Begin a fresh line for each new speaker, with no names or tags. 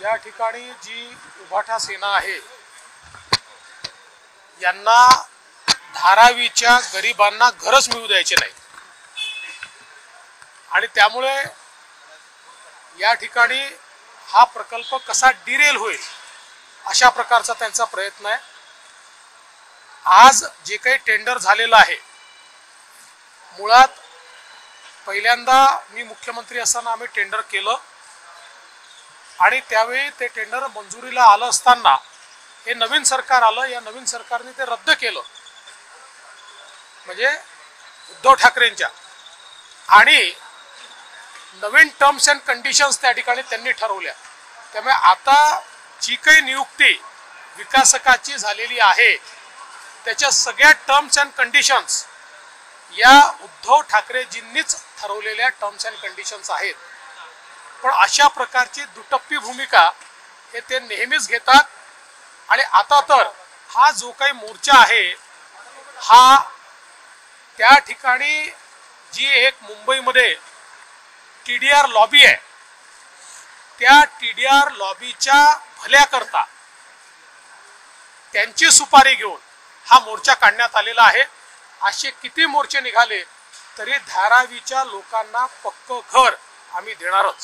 या ठिकाणी जी उभाठा सेना आहे यांना धारावीच्या गरिबांना घरच मिळू द्यायचे नाही. आणि त्यामुळे या ठिकाणी हा प्रकल्प कसा डिरेल होईल अशा प्रकारचा त्यांचा प्रयत्न आहे. आज जे काही टेंडर झालेलं आहे मुळात पहिल्यांदा मी मुख्यमंत्री असताना आम्ही टेंडर केलं. आणि त्यावेळी ते टेंडर मंजुरीला आलं असताना हे नवीन सरकार आलं या नवीन सरकारने ते रद्द केलं. म्हणजे उद्धव ठाकरेंच्या. आणि नवीन टर्म्स अँड कंडिशन्स त्या ठिकाणी त्यांनी ठरवल्या. त्यामुळे आता जी काही नियुक्ती विकासकाची झालेली आहे त्याच्या सगळ्या टर्म्स अँड कंडिशन्स या उद्धव ठाकरेजींनीच ठरवलेल्या टर्म्स अँड कंडिशन्स आहेत. पण अशा प्रकारची दुटप्पी भूमिका हे ते नेहमीच घेतात. आणि आता तर हा जो काही मोर्चा आहे हा त्या ठिकाणी जी एक मुंबईमध्ये टी डी आर लॉबी आहे त्या टी डी आर लॉबीच्या भल्याकरता त्यांची सुपारी घेऊन हा मोर्चा काढण्यात आलेला आहे. असे किती मोर्चे निघाले तरी धारावीच्या लोकांना पक्क घर आम्ही देणारच.